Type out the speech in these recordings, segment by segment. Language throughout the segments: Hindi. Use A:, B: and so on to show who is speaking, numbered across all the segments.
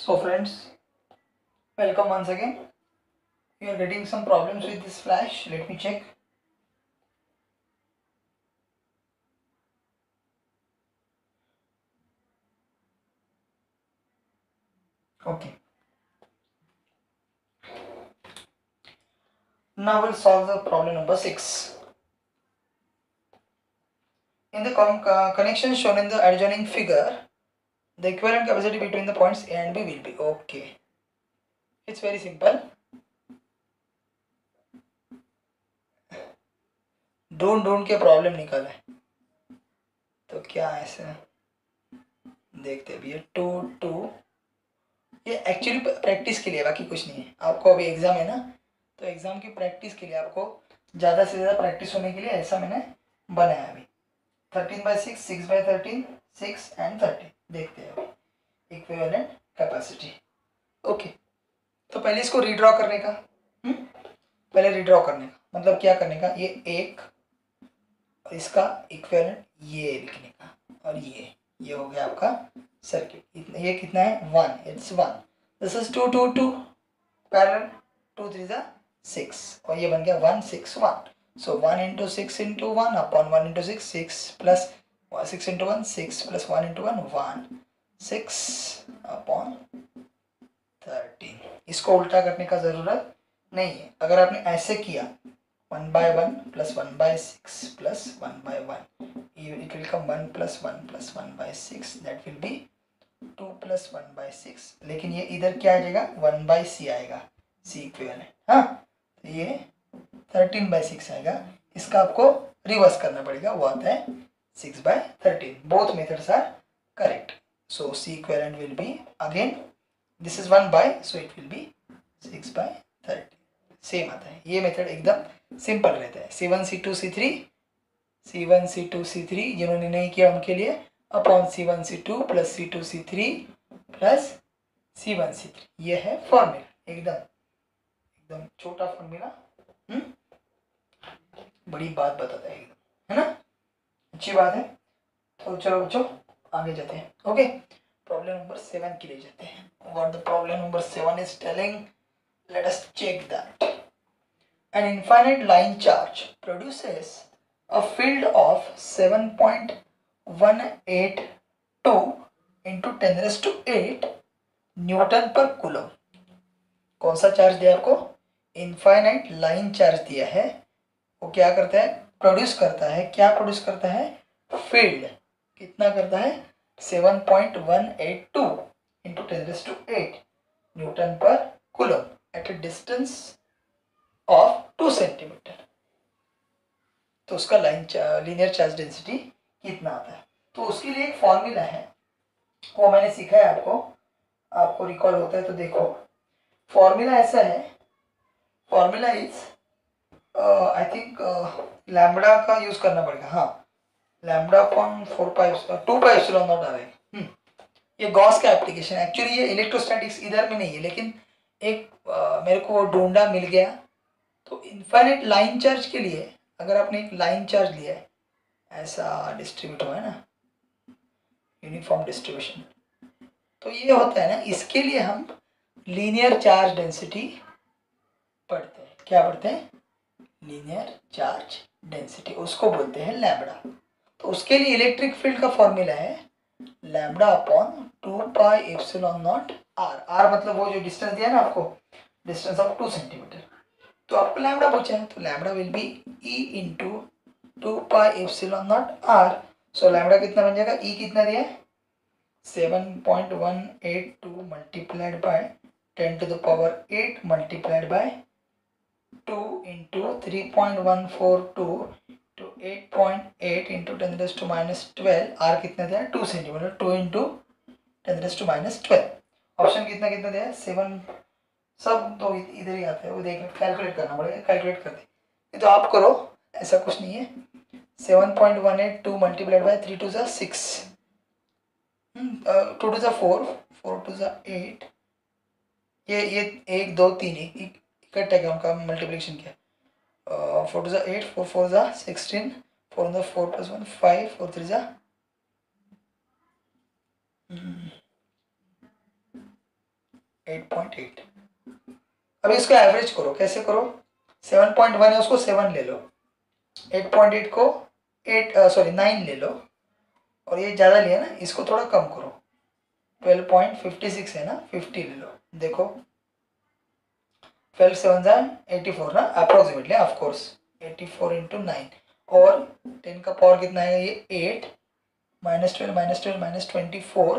A: So friends, welcome once again. You are getting some problems with this flash. Let me check. Okay. Now we'll solve the problem number 6. In the uh, connection shown in the adjoining figure, the equivalent capacity between the points A and B will be, okay. It's very simple. ढूंढ ढूंढ के प्रॉब्लम निकाले तो क्या है ऐसे? देखते हैं, भैया टू टू ये एक्चुअली प्रैक्टिस के लिए, बाकी कुछ नहीं है। आपको अभी एग्ज़ाम है ना तो एग्ज़ाम की प्रैक्टिस के लिए आपको ज़्यादा से ज़्यादा प्रैक्टिस होने के लिए ऐसा मैंने बनाया अभी। Thirteen by six six by thirteen six and thirteen देखते हैं। इक्विवेलेंट कैपेसिटी ओके तो पहले इसको रिड्रॉ करने का हुँ? पहले रिड्रॉ करने का। मतलब क्या करने का? ये एक और इसका इक्विवेलेंट ये लिखने का। और ये ये हो गया आपका सर्किट ये कितना है? One it's one this is two two two parallel two three six और ये बन गया one six one so one into six into one upon one into six six plus six into one six plus one into one one six upon thirteen इसको उल्टा करने का ज़रूरत नहीं है। अगर आपने ऐसे किया one by one plus one by six plus one by one it will come one plus one plus one by six that will be two plus one by six लेकिन ये इधर क्या आ जाएगा वन बाय सी आएगा। सी इक्वल है? तो ये थर्टीन बाय सिक्स आएगा। इसका आपको रिवर्स करना पड़ेगा। वो आता है? Six by thirteen both methods are correct so c equivalent will be again this is one by so it will be six by thirteen same आता है. ये मेथड एकदम सिंपल रहता है. C one c two c three c one c two c three जिन्होंने नहीं किया उनके लिए upon c one c two plus c two c three plus c one c three ये है फॉर्मूला एकदम एकदम छोटा फॉर्मूला बड़ी बात बताता है एकदम. है ना? अच्छी बात है। तो चलो बच्चों आगे जाते हैं। ओके प्रॉब्लम नंबर सेवन के लिए जाते हैं। What the problem number seven is telling let us check that. An infinite line charge produces a field of 7.182 into 10 raised to 8 newton per coulomb कौन सा चार्ज दिया आपको? इनफाइनाइट लाइन चार्ज दिया है। वो क्या करता है? प्रोड्यूस करता है, क्या प्रोड्यूस करता है? फ़ील्ड कितना करता है? 7.182 into ten raise to eight newton per coulomb at a distance of two centimetre तो उसका लाइन लीनियर चार्ज डेंसिटी कितना आता है? तो उसके लिए एक फॉर्मूला है। वो मैंने सीखा है आपको। आपको रिकॉल होता है तो देखो। फॉर्मूला ऐसा है। फॉर्मूला इज़ थिंक लैम्बडा का यूज़ करना पड़ेगा। हाँ। Lambda upon four five two five epsilon naught आ रहा ये गॉस का एप्लीकेशन एक्चुअली ये इलेक्ट्रोस्टैटिक्स इधर में नहीं है लेकिन एक आ, मेरे को ढूंढा मिल गया। तो इन्फाइनेट लाइन चार्ज के लिए अगर आपने एक लाइन चार्ज लिया है ऐसा डिस्ट्रीब्यूट हुआ है ना यूनिफॉर्म डिस्ट्रीब्यूशन तो ये होता है ना इसके लिए हम लीनियर चार्ज डेंसिटी पढ़ते हैं। क्या पढ़ते हैं? लीनियर चार्ज डेंसिटी उसको बोलते हैं लैम्बडा तो उसके लिए इलेक्ट्रिक फ़ील्ड का फॉर्मूला है lambda upon two pi epsilon naught r r मतलब वो जो डिस्टेंस दिया ना आपको डिस्टेंस ऑफ़ टू सेंटीमीटर तो आपको लैम्बडा पूछा है तो lambda will be e into two two pi epsilon naught r so lambda कितना बन जाएगा? ई कितना दिया है? Seven point one eight two multiplied by ten to the power eight multiplied by two into three point one four two two eight point eight into ten to minus twelve r कितना दिया? Two centimetre two into ten to minus twelve option कितना कितना दिया? है सेवन सब तो इधर ही आते हैं। वो देख कैलकुलेट करना पड़ेगा। कैलकुलेट कर दे तो आप करो। ऐसा कुछ नहीं है। Seven point one eight two multiplied by three two ज़ा सिक्स टू टू ज़ा फोर फोर टू ज़ा एट ये ये एक, दो, तीन, एक इकट्ठा क्या उनका मल्टीप्लिकेशन किया। फोर टू ज़ा एट फोर फोर ज़ा सिक्सटीन फोर ज़ा four plus one five four three ज़ा एट पॉइंट एट अब इसको एवरेज करो, कैसे करो? सेवन पॉइंट वन है, उसको सेवन ले लो। एट पॉइंट एट को एट सॉरी नाइन ले लो। और ये ज़्यादा लिया ना, इसको थोड़ा कम करो। ट्वेल्व पॉइंट फिफ्टी सिक्स है ना फिफ्टी ले लो। देखो। ट्वेल्व सेवन ज़ा एटी फोर ना approximately of course eighty four into nine और टेन का पावर कितना है ये? Eight minus twelve minus twelve minus twenty four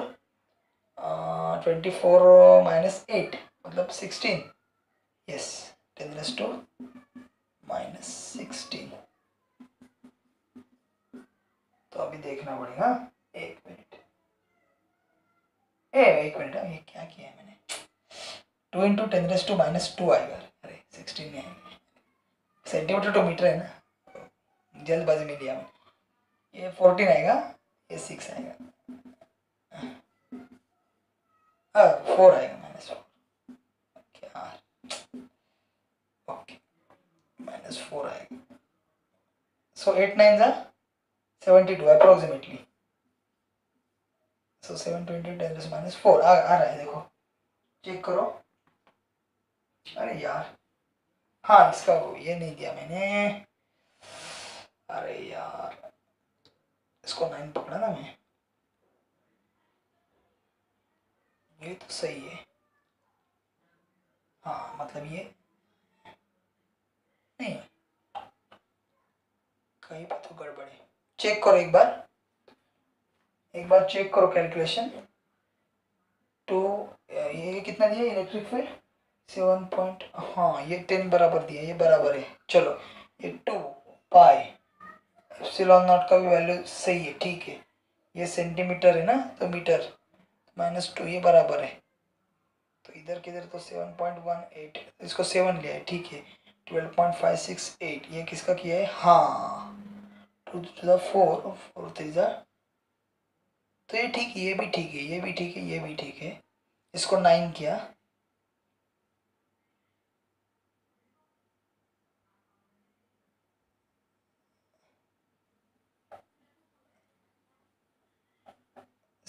A: twenty four minus eight मतलब sixteen yes ten raise to minus sixteen तो अभी देखना पड़ेगा। एक मिनट ए, एक मिनट ये क्या किया है मैंने? Two into ten raise to minus two आएगा। अरे सिक्सटीन नहीं आएगा सेंटीमीटर टू मीटर है ना। जल्दबाजी में लिया मैंने। ये फोर्टीन आएगा, ये सिक्स आएगा। हाँ फोर आएगा माइनस फोर क्या ओके माइनस फोर आएगा। सो एट नाइन ज़ा seventy two approximately so seven twenty ten minus four आ रहा है, देखो। चेक करो। अरे यार। हाँ इसका वो ये नहीं दिया मैंने। अरे यार। इसको नाइन पकड़ा ना मैं। ये तो सही है। हाँ मतलब ये नहीं। कहीं पर तो गड़बड़। चेक करो एक बार। एक बार चेक करो कैलकुलेशन टू ये कितना दिया? इलेक्ट्रिक फ़ील्ड सेवन पॉइंट हाँ ये टेन बराबर दिया, ये बराबर है। चलो, ये टू पाई एप्सिलॉन नॉट का भी वैल्यू सही है, ठीक है। ये सेंटीमीटर है ना तो मीटर माइनस टू ये बराबर है। तो इधर किधर तो सेवन पॉइंट वन एट, इसको सेवन लिया है, ठीक है। Twelve point five six eight, ये किसका किया है? हाँ। टू टू ज़ा फोर फोर थ्री ज़ा तो ये ठीक है, ये भी ठीक है, ये भी ठीक है, ये भी ठीक है। इसको नाइन किया।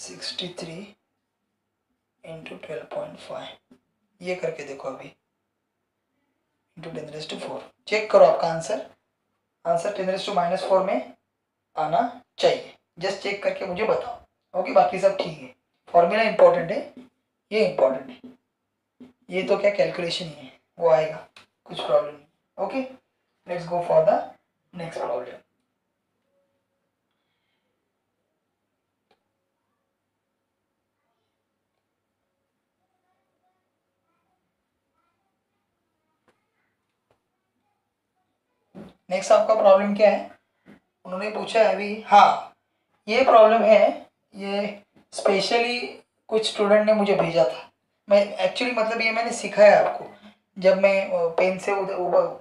A: Sixty three into twelve point five ये करके देखो अभी। Into ten raise to four check करो आपका answer answer ten raise to minus four में आना चाहिए। जस्ट चेक करके मुझे बताओ। ओके बाकी सब ठीक है। फॉर्मूला इंपॉर्टेंट है। ये इंपॉर्टेंट है। ये तो क्या कैलकुलेशन ही है। वो आएगा। कुछ प्रॉब्लम नहीं। Okay let's go for the next problem next आपका प्रॉब्लम क्या है? उन्होंने पूछा है अभी। हाँ ये प्रॉब्लम है, ये स्पेशली कुछ स्टूडेंट ने मुझे भेजा था। मैं एक्चुअली मतलब ये मैंने सिखाया आपको। जब मैं पेन से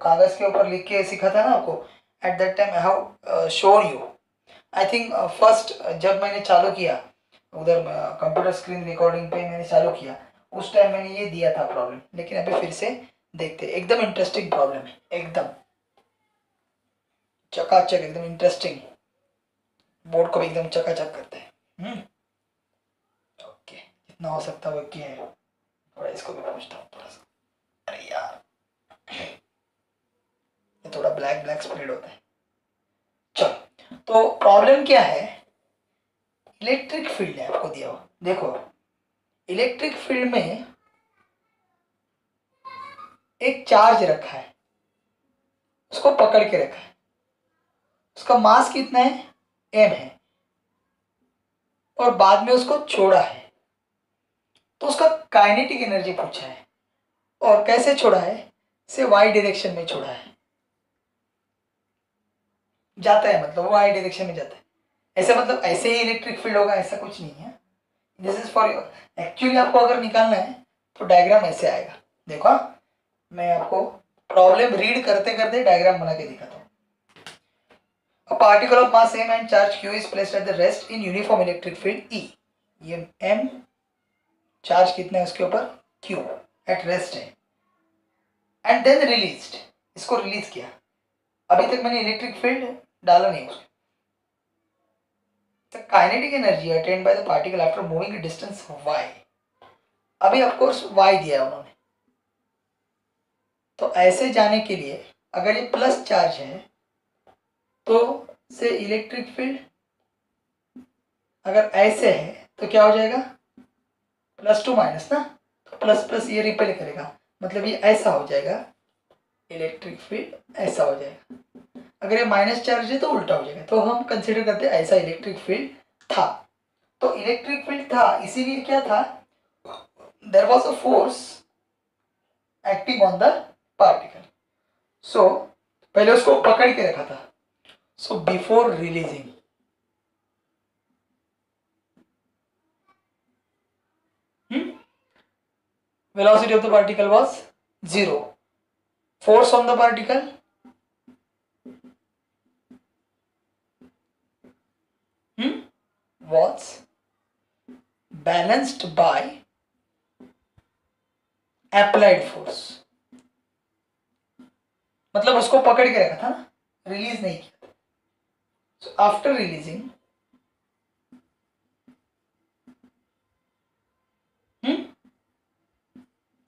A: कागज़ के ऊपर लिख के सीखा था ना आपको at that time I have shown you I think first जब मैंने चालू किया, उधर कंप्यूटर स्क्रीन रिकॉर्डिंग पे मैंने चालू किया, उस टाइम मैंने ये दिया था प्रॉब्लम लेकिन अभी फिर से देखते एकदम इंटरेस्टिंग प्रॉब्लम है, एकदम। चकाचक, एकदम इंटरेस्टिंग बोर्ड को भी एकदम चकाचक करते हैं। हम्म। ओके जितना हो सकता है वो है? थोड़ा इसको भी पूछता हूँ, थोड़ा सा। अरे यार। ये थोड़ा ब्लैक ब्लैक स्प्रेड होता है। चलो तो प्रॉब्लम क्या है? इलेक्ट्रिक फ़ील्ड है, आपको दिया हुआ। देखो इलेक्ट्रिक फ़ील्ड में एक चार्ज रखा है। उसको पकड़ के रखा है। उसका मास कितना है? एम है। और बाद में उसको छोड़ा है। तो उसका काइनेटिक एनर्जी पूछा है। और कैसे छोड़ा है? से वाई डायरेक्शन में छोड़ा है। जाता है मतलब वो वाई डायरेक्शन में जाता है। ऐसे मतलब ऐसे ही इलेक्ट्रिक फ़ील्ड होगा, ऐसा कुछ नहीं है। This is for your actually आपको अगर निकालना है तो डायग्राम ऐसे आएगा। देखो, मैं आपको प्रॉब्लम रीड करते करते डायग्राम बना के दिखाता हूँ। A particle of mass m and charge q is placed at the rest in uniform electric field E. ये m चार्ज कितना है उसके ऊपर q एट रेस्ट है एंड देन रिलीज्ड इसको रिलीज़ किया अभी तक मैंने इलेक्ट्रिक फ़ील्ड डाला नहीं उसमें The kinetic energy attained by the particle after moving a distance y अभी ऑफकोर्स वाई दिया है उन्होंने तो ऐसे जाने के लिए अगर ये प्लस चार्ज है तो से इलेक्ट्रिक फ़ील्ड अगर ऐसे है तो क्या हो जाएगा? प्लस टू माइनस ना? तो प्लस प्लस ये रिपेल करेगा। मतलब ये ऐसा हो जाएगा। इलेक्ट्रिक फ़ील्ड ऐसा हो जाएगा। अगर ये माइनस चार्ज है तो उल्टा हो जाएगा। तो हम कंसिडर करते हैं ऐसा इलेक्ट्रिक फ़ील्ड था। तो इलेक्ट्रिक फ़ील्ड था, इसीलिए क्या था? There was a force acting on the particle so पहले उसको पकड़ के रखा था। So before releasing velocity of the particle was zero force on the particle hmm, was balanced by applied force मतलब उसको पकड़ के रखा था ना रिलीज़ नहीं किया था so after releasing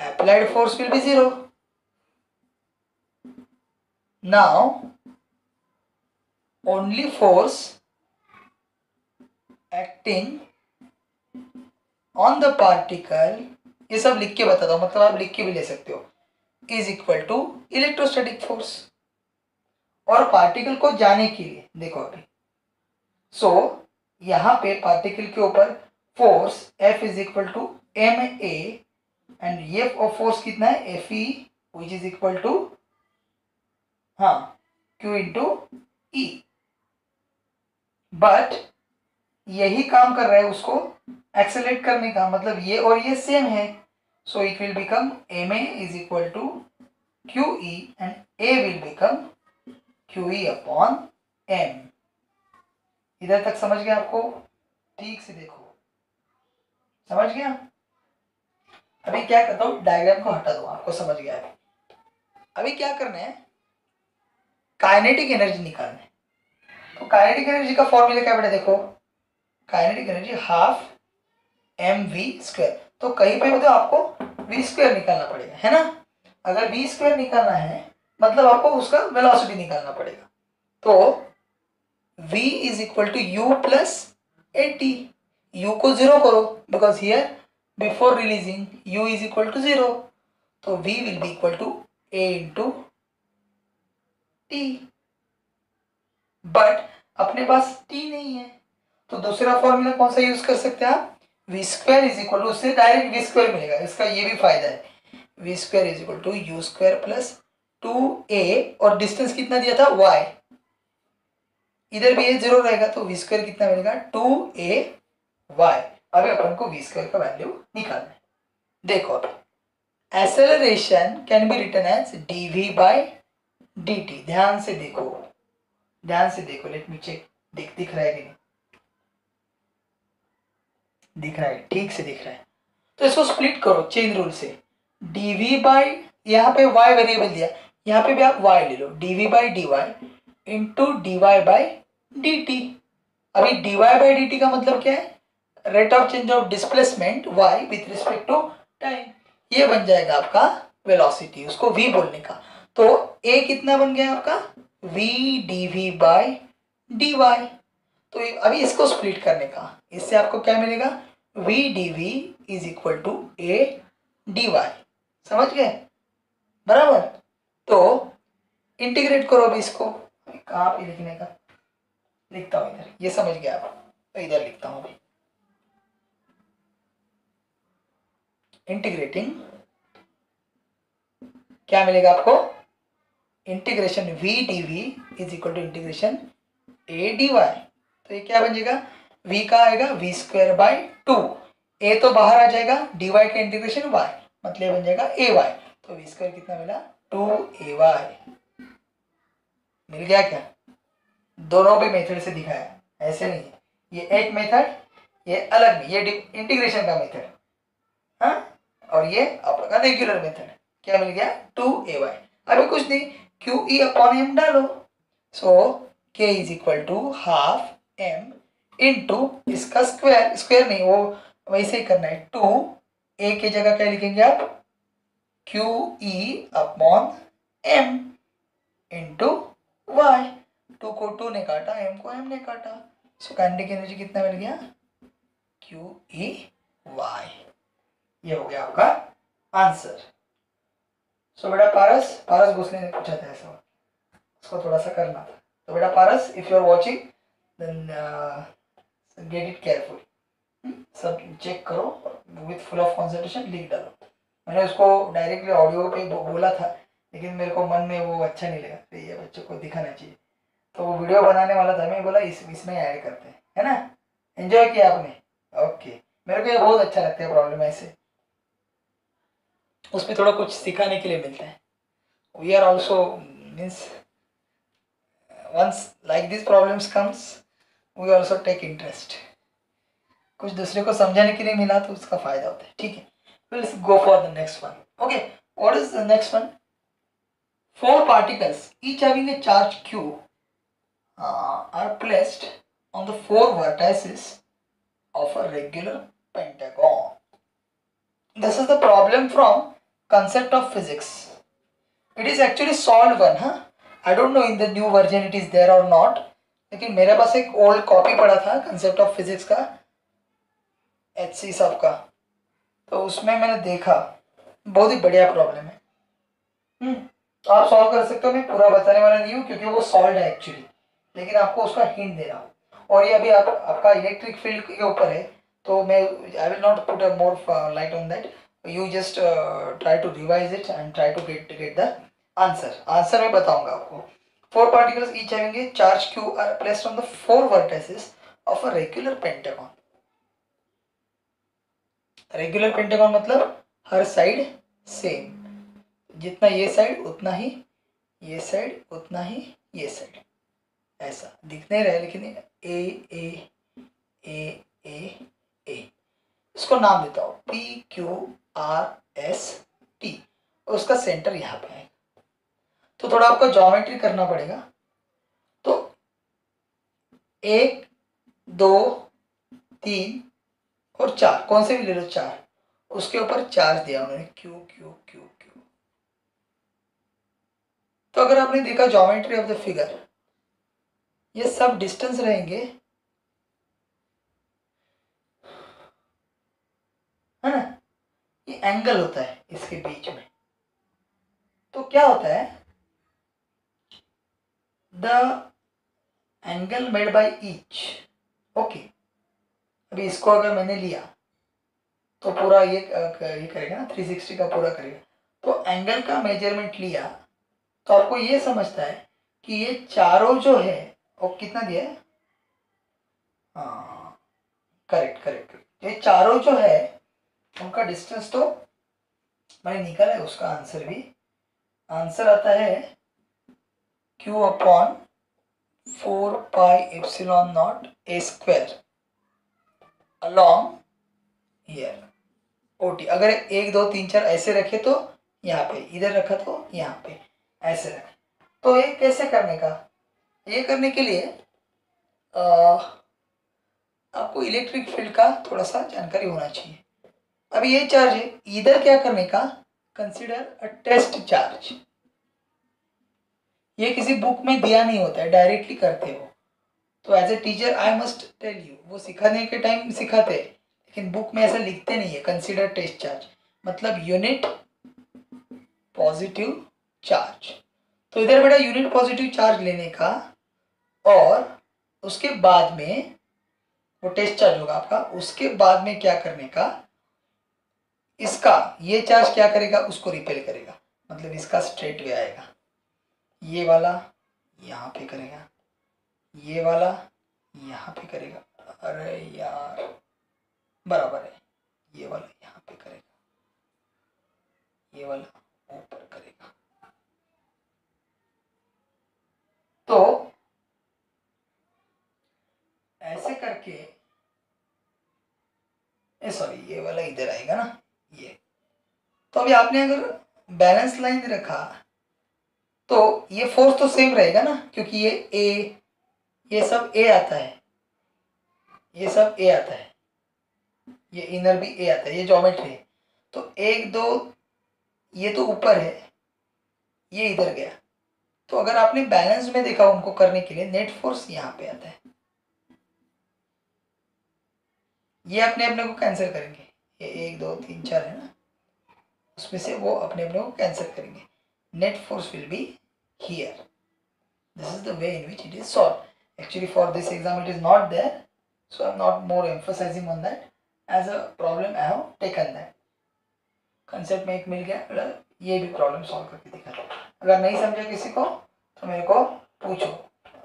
A: applied force will be zero. Now, only force acting on the particle, ये सब लिख के बताता हूँ मतलब आप लिख के भी ले सकते हो. Is equal to electrostatic force और पार्टिकल को जाने के लिए देखो अभी। सो so, यहाँ पे पार्टिकल के ऊपर force F is equal to M A and ये फोर्स कितना है? F E which is equal to हाँ क्यू इंटू ई बट यही काम कर रहा है उसको एक्सेलेट करने का मतलब ये और ये सेम है। So it will become M A is equal to Q E and A will become Q E upon M. इधर तक समझ गया आपको? ठीक से देखो। समझ गया? अभी क्या करता हूँ डायग्राम को हटा दो, आपको समझ गया है। अभी क्या करना है? काइनेटिक एनर्जी निकालना है। तो काइनेटिक एनर्जी का फॉर्मूला क्या बेटा देखो? Kinetic energy half M V square. तो कहीं पे तो आपको वी स्क्वायर निकालना पड़ेगा, है ना? अगर वी स्क्वायर निकालना है मतलब आपको उसका वेलोसिटी निकालना पड़ेगा। तो v is equal to U plus A T U को ज़ीरो करो because here before releasing u is equal to zero तो v will be equal to a into T but अपने पास t नहीं है। तो दूसरा फॉर्मूला कौन सा यूज़ कर सकते हैं आप? V square is equal to उससे डायरेक्ट वी स्क्वायर मिलेगा। इसका ये भी फ़ायदा है। V square is equal to U square plus two A और डिस्टेंस कितना दिया था? वाई इधर भी ए ज़ीरो रहेगा तो वी स्क्वायर कितना मिलेगा टू ए वाई अभी अपन को वी स्क्वायर का वैल्यू निकालना है। देखो acceleration can be written as D V by D T ध्यान से देखो, ध्यान से देखो लेट मी चेक दिख दिख रहा है कि नहीं? दिख रहा है, ठीक से दिख रहा है। तो इसको स्प्लिट करो चेन रूल से। डी वी बाई यहाँ पे वाई वेरिएबल दिया। यहाँ पे भी आप वाई ले लो D V by D Y into D Y by D T अभी D Y by D T का मतलब क्या है? Rate of change of displacement Y with respect to time ये बन जाएगा आपका वेलोसिटी उसको वी बोलने का। तो ए कितना बन गया आपका? V D V by D Y तो अभी इसको स्प्लिट करने का। इससे आपको क्या मिलेगा? V D V is equal to A D Y समझ गए? बराबर? तो इंटीग्रेट करो अभी इसको। कहाँ लिखने का लिखता हूँ इधर। ये समझ गया आप तो इधर लिखता हूँ अभी। इंटीग्रेटिंग क्या मिलेगा आपको? Integration V D V is equal to integration A D Y तो ये क्या बन जाएगा वी का आएगा? V square by two A तो बाहर आ जाएगा। डी वाई का इंटीग्रेशन वाई मतलब बन जाएगा ए वाई तो वी स्क्वायर कितना मिला? To A Y. मिल गया क्या? दोनों भी मेथड से दिखाया। ऐसे नहीं है। ये एक मेथड, ये अलग भी, ये इंटीग्रेशन का मेथड। हाँ? और ये आपका रेगुलर मेथड क्या मिल गया? Two A Y. अभी कुछ नहीं। क्यू ई अपॉन एम डालो। So K is equal to half M into इसका स्क्वायर स्क्वायर नहीं, वो वैसे ही करना है। टू ए की जगह क्या लिखेंगे आप? Q E upon M into Y two को टू ने काटा एम को एम ने काटा सो काइनेटिक एनर्जी कितना मिल गया? क्यू ई वाई ये हो गया आपका आंसर सो बेटा पारस पारस घुसने ने पूछा था ऐसा। उसको थोड़ा सा करना था। तो बेटा Paras if you are watching then get it careful सब चेक करो विथ फुल ऑफ़ कॉन्सेंट्रेशन लिख डालो। मैंने उसको डायरेक्टली ऑडियो पे बोला था, लेकिन मेरे को मन में वो अच्छा नहीं लगा तो ये बच्चों को दिखाना चाहिए। तो वो वीडियो बनाने वाला था मैं बोला, इस इसमें ऐड करते हैं, है ना? एंजॉय किया आपने? ओके मेरे को ये बहुत अच्छा लगता है प्रॉब्लम ऐसे। उसमें थोड़ा कुछ सिखाने के लिए मिलता है। We are also means once like this problems comes we also take interest कुछ दूसरे को समझाने के लिए मिला तो उसका फ़ायदा होता है, ठीक है? let's go for the next one okay what is the next one four particles each having a charge q uh, are placed on the four vertices of a regular pentagon this is the problem from concept of physics it is actually solved one huh i don't know in the new version it is there or not लेकिन मेरे पास एक ओल्ड कॉपी पड़ा था कंसेप्ट ऑफ फिजिक्स का एच सी साहब का तो उसमें मैंने देखा, बहुत ही बढ़िया प्रॉब्लम है। हम्म आप सॉल्व कर सकते हो, मैं पूरा बताने वाला नहीं हूँ, क्योंकि वो सॉल्व है एक्चुअली लेकिन आपको उसका हिंट दे रहा हूँ। और ये अभी आप, आपका इलेक्ट्रिक फ़ील्ड के ऊपर है तो मैं I will not put a more light on that you just try to revise it and try to get get the answer answer मैं बताऊँगा आपको। Four particles each having a charge Q are placed on the four vertices of a regular pentagon regular pentagon मतलब हर साइड सेम जितना ये साइड उतना ही ये साइड उतना ही ये साइड ऐसा. दिख नहीं रहा है, लेकिन ए ए ए ए ए इसको नाम देता हूँ. P Q R S T उसका सेंटर यहाँ पे है. तो थोड़ा आपको ज्योमेट्री करना पड़ेगा. तो एक, दो, तीन और चार, कौन से भी ले लो, चार। उसके ऊपर चार्ज दिया उन्होंने, क्यू क्यू क्यू क्यू। तो अगर आपने देखा ज्योमेट्री ऑफ़ द फिगर ये सब डिस्टेंस रहेंगे। है ना? ये एंगल होता है इसके बीच में। तो क्या होता है? The angle made by each okay अभी इसको अगर मैंने लिया तो पूरा ये ये करेगा ना 360 का पूरा करेगा। तो एंगल का मेज़रमेंट लिया तो आपको ये समझता है कि ये चारों जो है, वो कितना दिया है? करेक्ट करेक्ट ये चारों जो है, उनका डिस्टेंस तो मैंने निकाला है, उसका आंसर भी। आंसर आता है Q upon four pi epsilon not A square along here OT अगर एक दो तीन चार ऐसे रखे तो यहाँ पे इधर रखा तो यहाँ पे ऐसे रखे। तो ये कैसे करने का? ये करने के लिए आ, आपको इलेक्ट्रिक फ़ील्ड का थोड़ा सा जानकारी होना चाहिए। अब ये चार्ज है इधर क्या करने का? कंसिडर अ टेस्ट चार्ज ये किसी बुक में दिया नहीं होता है डायरेक्टली करते हो। तो as a teacher I must tell you वो सिखाने के टाइम सिखाते हैं लेकिन बुक में ऐसा लिखते नहीं है कंसिडर टेस्ट चार्ज मतलब यूनिट पॉजिटिव चार्ज तो इधर बेटा यूनिट पॉजिटिव चार्ज लेने का, और उसके बाद में वो टेस्ट चार्ज होगा आपका, उसके बाद में क्या करने का, इसका, ये चार्ज क्या करेगा, उसको रिपेल करेगा. मतलब इसका स्ट्रेट वे आएगा. ये वाला यहाँ पे करेगा. ये वाला यहाँ पे करेगा। अरे यार। बराबर है। ये वाला यहाँ पे करेगा। ये वाला ऊपर करेगा। तो ऐसे करके सॉरी ये वाला इधर आएगा ना। ये। तो अभी आपने अगर बैलेंस लाइन रखा तो ये फोर्स तो सेम रहेगा ना, क्योंकि ये ए ये सब ए आता है। ये सब ए आता है। ये इनर भी ए आता है, ये जोमेट्री है। तो एक, दो, ये तो ऊपर है, ये इधर गया। तो अगर आपने बैलेंस में देखा उनको करने के लिए नेट फोर्स यहाँ पे आता है। ये अपने अपने को कैंसिल करेंगे। ये एक, दो, तीन, चार है ना? उसमें से वो अपने अपने को कैंसिल करेंगे। Net force will be here this is the way in which it is solved. Actually, for this exam, it is not there. So, i'm not more emphasizing on that. As a problem, i have taken that. Concept में एक मिल गया ये भी प्रॉब्लम सॉल्व करके दिखा अगर नहीं समझा किसी को तो मेरे को पूछो।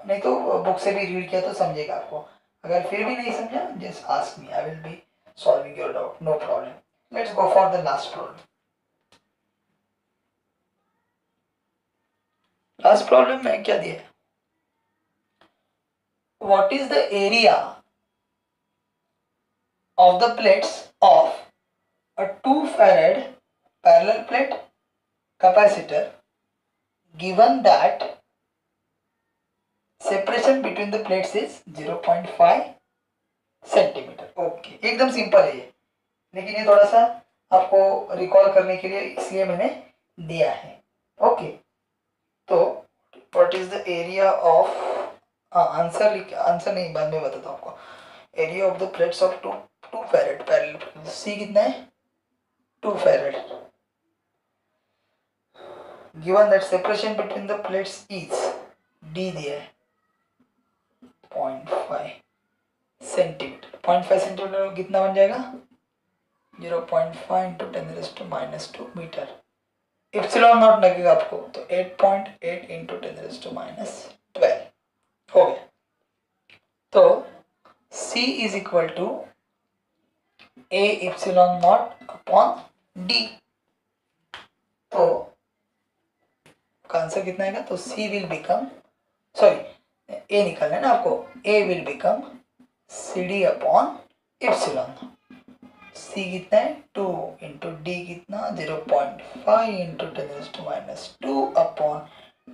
A: नहीं तो बुक से भी रीड किया तो समझेगा आपको। अगर फिर भी नहीं समझा just ask me I will be solving your doubt no problem let's go for the last problem last problem में क्या दिया? What is the area of the plates of a 2 farad parallel plate capacitor given that separation between the plates is 0.5 centimetre okay एकदम सिंपल है ये लेकिन ये थोड़ा सा आपको रिकॉल करने के लिए इसलिए मैंने दिया है ओके तो what is the area of हाँ आंसर आंसर नहीं, बाद में बताता हूँ आपको। Area of the plates of two two farad parallel C कितना है? Two farad given that separation between the plates is D दिया है। Point five centimetre point five centimetre कितना बन जाएगा? Zero point five into ten to minus two metre epsilon not लगेगा आपको तो eight point eight into ten to minus twelve हो गया। तो C is equal to A epsilon not upon D तो आंसर कितना आएगा? तो C will become sorry A निकालना है ना आपको? A will become C D upon epsilon C कितना है? टू इंटू डी कितना? Zero point five into ten to minus two upon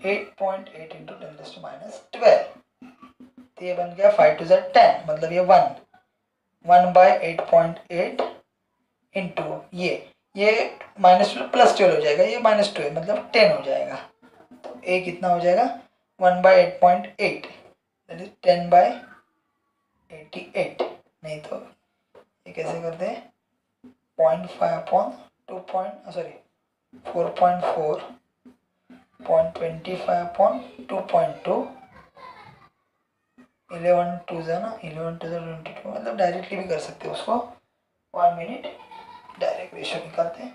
A: eight point eight into ten minus twelve तो ये बन गया फाइव टू जेड टेन मतलब ये one one by eight point eight into ये. ये माइनस टू प्लस ट्वेल्व हो जाएगा, ये माइनस टू मतलब टेन हो जाएगा. तो ए कितना हो जाएगा? One by eight point eight that is ten by eighty eight नहीं तो ये कैसे करते हैं? Point five upon two point sorry four point four point twenty five upon two point two eleven two जो ना, इलेवन टू जो ट्वेंटी टू मतलब डायरेक्टली भी कर सकते हो उसको। वन मिनट डायरेक्ट रेशियो निकालते हैं।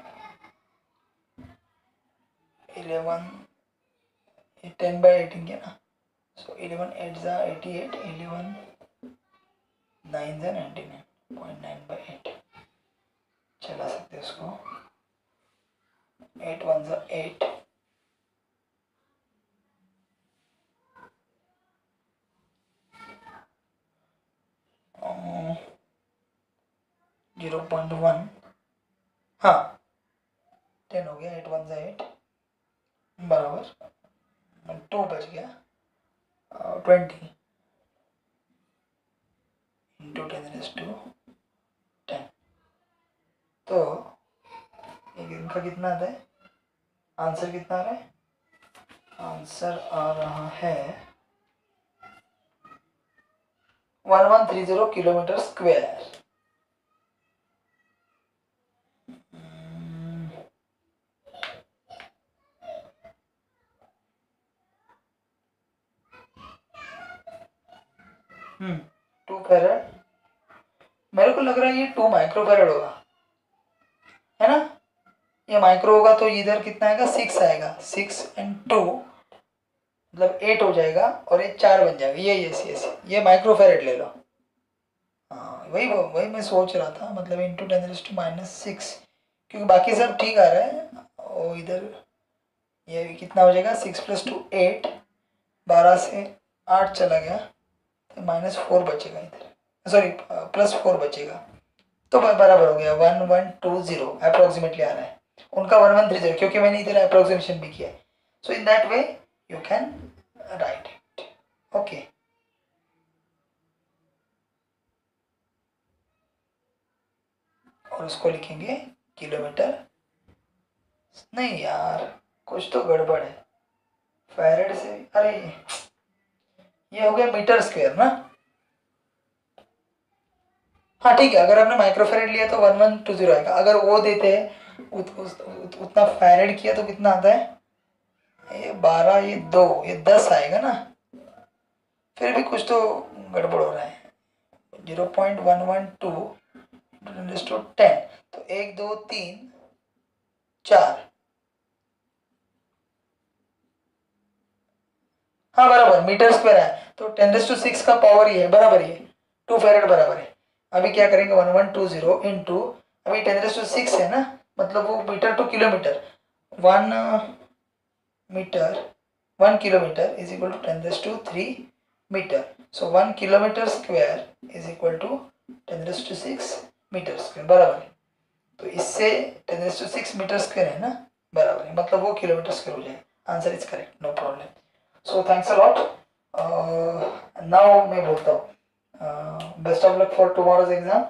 A: इलेवन टेन बाई एटीन के ना? सो इलेवन एट ज़ा एटी एट इलेवन नाइन ज़ा ninety nine point nine by eight चला सकते हैं उसको। एट वन ज़ा एट ज़ीरो पॉइंट वन। हाँ टेन हो गया एट वन ज़ा एट बराबर। टू बच गया। Twenty into ten is two ten तो एक इनका कितना आता है? आंसर कितना आ रहा है? आंसर आ रहा है one one three zero kilometre square hmm two farad मेरे को लग रहा है ये टू माइक्रो फेरेड होगा। है ना? ये माइक्रो होगा तो इधर कितना आएगा? सिक्स आएगा। सिक्स एंड टू मतलब एट हो जाएगा और ये चार बन जाएगा। ये ये ये ये माइक्रोफेरेट ले लो। हाँ वही वही मैं सोच रहा था मतलब into ten to minus six क्योंकि बाकी सब ठीक आ रहा है। और इधर ये कितना हो जाएगा? सिक्स प्लस टू एट बारह से आठ चला गया। तो माइनस फोर बचेगा इधर। सॉरी प्लस फोर बचेगा। तो बराबर हो गया। One one two zero approximately आ रहा है। उनका वन वन थ्री ज़ीरो क्योंकि मैंने इधर अप्रोक्सीमेशन भी किया है। So in that way you can write it okay और उसको लिखेंगे किलोमीटर। नहीं यार कुछ तो गड़बड़ है। फैरेड से अरे ये हो गया मीटर स्क्वायर ना? हाँ ठीक है अगर आपने माइक्रोफेरेड लिया तो वन वन टू ज़ीरो आएगा। अगर वो देते हैं उत, उत, उत, उतना फैरेड किया तो कितना आता है? ये बारह, ये दो, ये दस आएगा ना, फिर भी कुछ तो गड़बड़ हो रहा है। Zero point one one two two ten तो एक, दो, तीन, चार। हाँ बराबर, मीटर स्क्वायर है तो टेन रेस टू सिक्स का पावर ये है, बराबर ये टू फेरेड बराबर है। अभी क्या करेंगे one one two zero into अभी टेन रेस टू सिक्स है ना मतलब वो metre to kilometre one metre one kilometre is equal to ten to three metre so one kilometre square is equal to ten to six metre square बराबर है। तो इससे ten to six metre square है ना? बराबर है। मतलब वो किलोमीटर स्क्वायर हो जाए answer is correct no problem so thanks uh now मैं बोलता हूँ। Best of luck for tomorrow's exam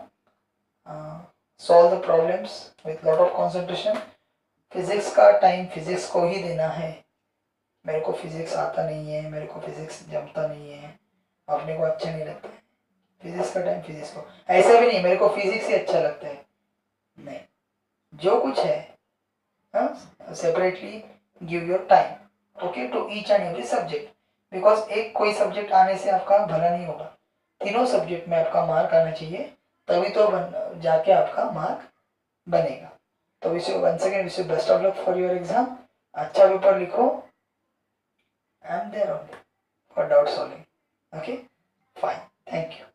A: solve the problems with lot of concentration physics का टाइम फिजिक्स को ही देना है। मेरे को फिजिक्स आता नहीं है, मेरे को फिजिक्स जमता नहीं है। अपने को अच्छा नहीं लगता। है फिजिक्स का टाइम फिजिक्स को। ऐसा भी नहीं, मेरे को फिजिक्स ही अच्छा लगता है। नहीं। जो कुछ है separately give your time okay to each and every subject because एक कोई सब्जेक्ट आने से आपका भला नहीं होगा। तीनों सब्जेक्ट में आपका मार्क आना चाहिए, तभी तो बन, जाके आपका मार्क बनेगा। तो wish one second wish best of luck for your exam अच्छा पेपर लिखो I am there only for doubts only. Okay, fine. Thank you.